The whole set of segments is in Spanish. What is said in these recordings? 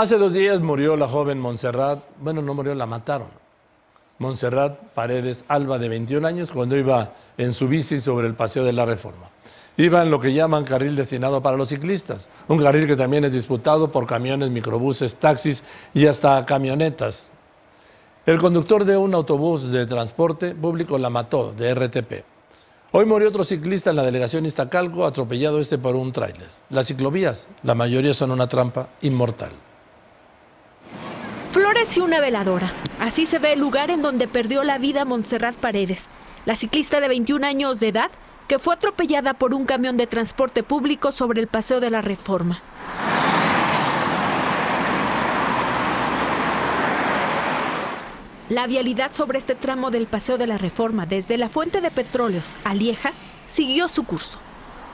Hace dos días murió la joven Montserrat, bueno, no murió, la mataron. Montserrat Paredes Alba, de 21 años, cuando iba en su bici sobre el Paseo de la Reforma. Iba en lo que llaman carril destinado para los ciclistas, un carril que también es disputado por camiones, microbuses, taxis y hasta camionetas. El conductor de un autobús de transporte público la mató, de RTP. Hoy murió otro ciclista en la delegación Iztacalco, atropellado este por un tráiler. Las ciclovías, la mayoría son una trampa inmortal. Flores y una veladora. Así se ve el lugar en donde perdió la vida Montserrat Paredes, la ciclista de 21 años de edad que fue atropellada por un camión de transporte público sobre el Paseo de la Reforma. La vialidad sobre este tramo del Paseo de la Reforma, desde la fuente de petróleos a Lieja, siguió su curso.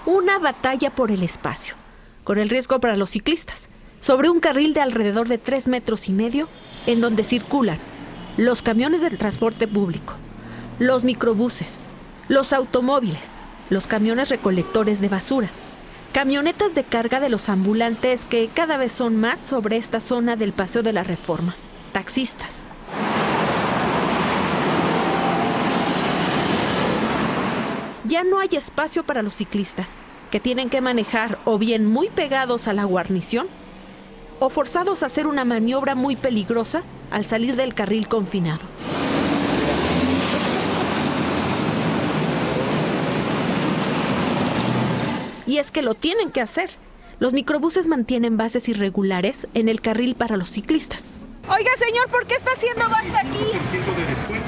Una batalla por el espacio, con el riesgo para los ciclistas, sobre un carril de alrededor de tres metros y medio, en donde circulan los camiones del transporte público, los microbuses, los automóviles, los camiones recolectores de basura, camionetas de carga de los ambulantes que cada vez son más sobre esta zona del Paseo de la Reforma, taxistas. Ya no hay espacio para los ciclistas, que tienen que manejar o bien muy pegados a la guarnición, o forzados a hacer una maniobra muy peligrosa al salir del carril confinado. Y es que lo tienen que hacer. Los microbuses mantienen bases irregulares en el carril para los ciclistas. Oiga, señor, ¿por qué está haciendo base aquí?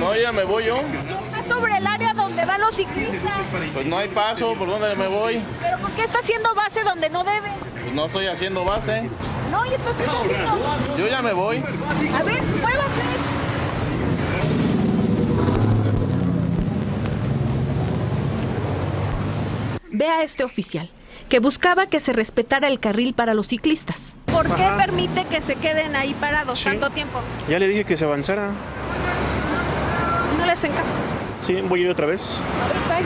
No, ya me voy yo. Está sobre el área donde van los ciclistas. Pues no hay paso, ¿por dónde me voy? ¿Pero por qué está haciendo base donde no debe? Pues no estoy haciendo base. No, y entonces está haciendo... Yo ya me voy. A ver, muévase. Ve a este oficial, que buscaba que se respetara el carril para los ciclistas. ¿Por qué permite que se queden ahí parados Sí. tanto tiempo? Ya le dije que se avanzara. No le hacen caso. Sí, voy a ir otra vez. A ver,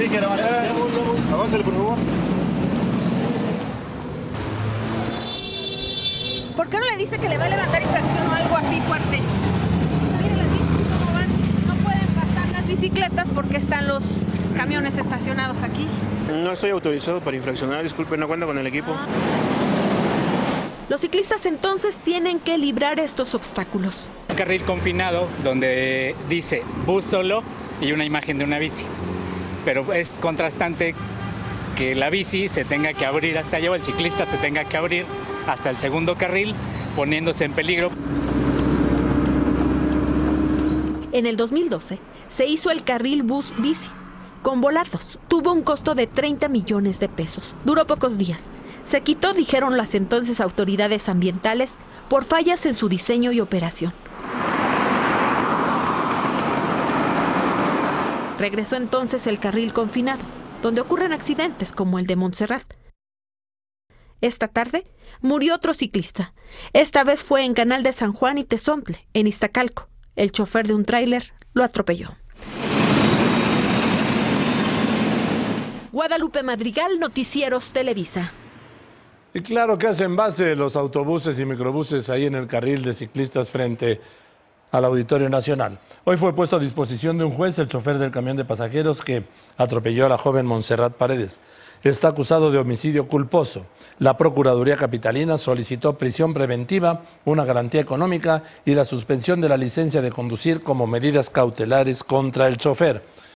Aváncale, por favor. ¿Por qué no le dice que le va a levantar infracción o algo así fuerte? Miren las bicis cómo van. No pueden pasar las bicicletas porque están los camiones estacionados aquí. No estoy autorizado para infraccionar, disculpe, no cuento con el equipo. Los ciclistas entonces tienen que librar estos obstáculos. Un carril confinado donde dice bus solo y una imagen de una bici. Pero es contrastante que la bici se tenga que abrir hasta allá o el ciclista se tenga que abrir hasta el segundo carril poniéndose en peligro. En el 2012 se hizo el carril bus bici con volardos. Tuvo un costo de 30 millones de pesos. Duró pocos días. Se quitó, dijeron las entonces autoridades ambientales, por fallas en su diseño y operación. Regresó entonces el carril confinado, donde ocurren accidentes como el de Montserrat. Esta tarde murió otro ciclista. Esta vez fue en Canal de San Juan y Tezontle, en Iztacalco. El chofer de un tráiler lo atropelló. Guadalupe Madrigal, Noticieros Televisa. Y claro que hacen base los autobuses y microbuses ahí en el carril de ciclistas frente al Auditorio Nacional. Hoy fue puesto a disposición de un juez el chofer del camión de pasajeros que atropelló a la joven Montserrat Paredes. Está acusado de homicidio culposo. La Procuraduría Capitalina solicitó prisión preventiva, una garantía económica y la suspensión de la licencia de conducir como medidas cautelares contra el chofer.